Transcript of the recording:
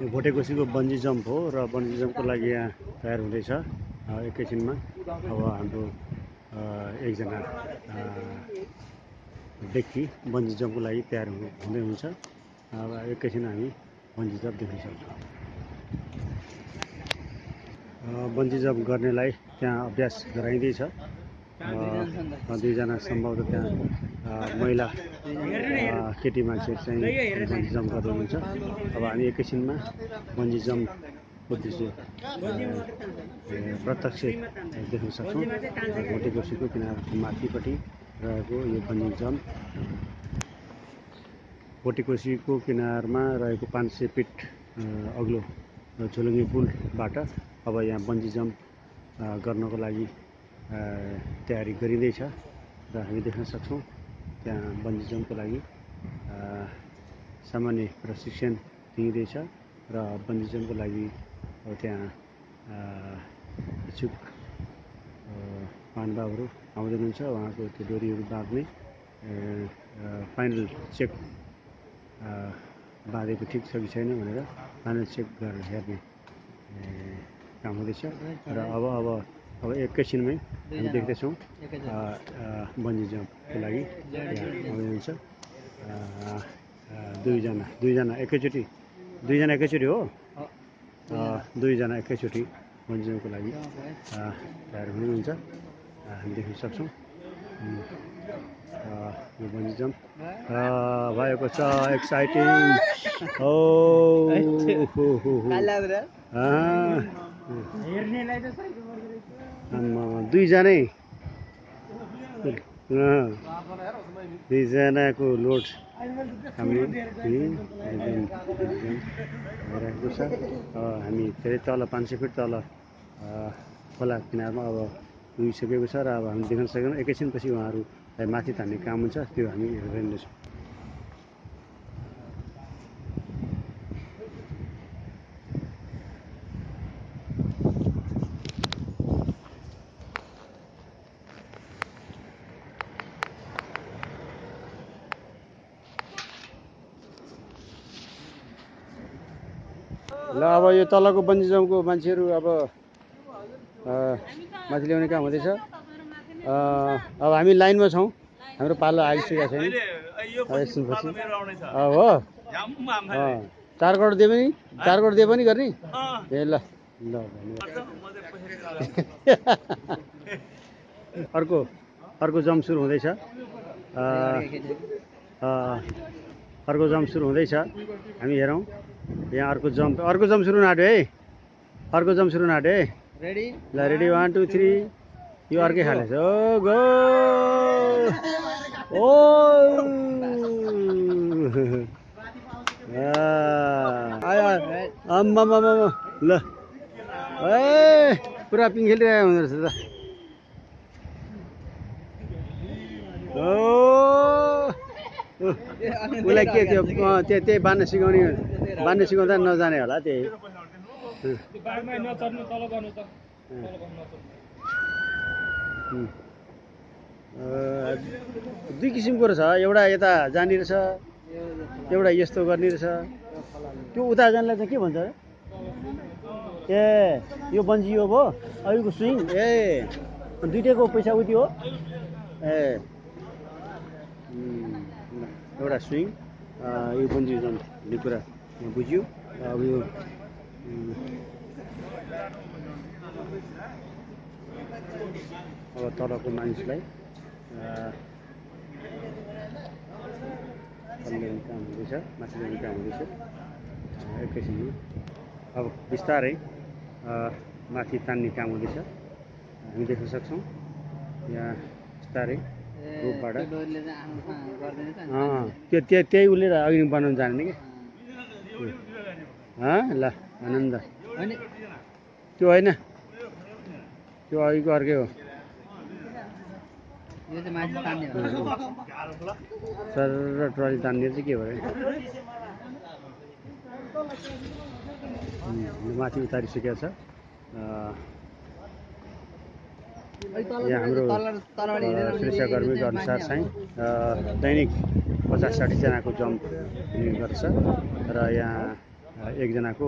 यो भोटेकोसीको bungee jump हो र बन्जी जम्पको लागि यहाँ तयार हुँदैछ एकैछिनमा। अब हाम्रो एकजना व्यक्ति बन्जी जम्पको लागि तयार हुँदै हुन्छ। अब एकैछिन हामी बन्जी जम्प देख्न सक्छौँ। बन्जी जम्प गर्नेलाई त्यहाँ अभ्यास गराइँदैछ। दुईजना सम्भवतः त्यहाँ महिला केटी मान्छेहरू चाहिँ बन्जी जम्प गर्दै हुनुहुन्छ अब हामी एकैछिनमा बन्जी जम्पको दृश्य अ, अ, प्रत्यक्ष देख्न सक्छौँ। भोटेकोसीको किनार माथिपट्टि रहेको यो बन्जी जम्प। भोटेकोसीको किनारमा रहेको पाँच सय फिट अग्लो झोलुङ्गे पुलबाट अब यहाँ बन्जी जम्प गर्नको लागि तयारी गरिँदैछ र हामी देख्न सक्छौँ। त्यहाँ बन्जी जम्पको लागि सामान्य प्रशिक्षण दिइँदैछ र बन्जी जम्पको लागि अब त्यहाँ इच्छुक पाण्डवहरू आउँदै हुनुहुन्छ उहाँको त्यो डोरीहरू बाँध्ने फाइनल चेक बाँधेको ठिक छ कि छैन भनेर फाइनल चेक गरेर हेर्ने काम हुँदैछ। र अब अब अब एकैछिनमै हामी देख्दैछौँ बन्जी जम्पको लागि। अ, दुईजना दुईजना एकैचोटि दुईजना एकैचोटि हो? दुईजना एकैचोटि बन्जी जम्पको लागि। तयार हुनुहुन्छ हामी देख्न सक्छौँ यो बन्जी जम्प भएको छ एक्साइटिङ ओ हो, हो, हो। दुईजनै। दुईजनाको लोड। एकदम भइरहेको छ। हामी धेरै तल पाँच सय फिट तल खोला किनारमा अब पुगिसकेको छ र अब हामी देख्न सकेनौँ। एकैछिनपछि उहाँहरूलाई माथि तान्ने काम हुन्छ त्यो हामी हेरिरहेछौँ ल अब यो तलको बन्जी जम्पको मान्छेहरू अब माथि ल्याउने काम हुँदैछ। अब हामी लाइनमा छौँ। हाम्रो पालो आइसकेको छैन। एकछिनपछि हो। करोड दिए पनि चार करोड दिए पनि गर्ने? ए ल ल धन्यवाद। अर्को अर्को जम्प सुरु हुँदैछ। अर्को जम्प सुरु हुँदैछ। हामी हेरौँ। यहाँ अर्को जम्प अर्को जम्प सुरु हुन आँट्यो है। अर्को जम्प सुरु हुन आँट्यो है। रेडी ल रेडी वान टू थ्री यो अर्कै खाले छ। ओ गो ओ आ, आयो आयो आम्मा ल। ए पुरा पिङ खेलिरहेको हुँदो रहेछ त। ओ। उसलाई के त्यो अँ, त्यो त्यही बाँध्न सिकाउने बाँध्न सिकाउँदा नजाने होला त्यही। दुई किसिमको रहेछ। एउटा यता जाने रहेछ एउटा यस्तो गर्ने रहेछ। त्यो उता जानलाई चाहिँ के भन्छ? ए यो बन्जी यो भयो अहिलेको स्विङ ए दुइटैको पैसा उति हो। ए। एउटा स्विङ यो बन्जी भन्ने कुरा। बुझ्यो अब यो अब तलको मानिसलाई काम हुँदैछ माथि ल्याउने काम हुँदैछ अ, एकैछिनमा अब बिस्तारै माथि तान्ने काम हुँदैछ हामी देख्न सक्छौँ यहाँ बिस्तारै रूपबाट त्यो त्यही उसले अघि बनाउनु जाने कि हँ ल आनन्द त्यो होइन त्यो अघिको अर्कै हो सर र ट्रली तान्ने चाहिँ के भयो माथि उतारिसकेको छ यहाँ हाम्रो सुरक्षाकर्मीको अनुसार चाहिँ दैनिक पचास साठीजनाको जम्प हुने गर्छ। र यहाँ एकजनाको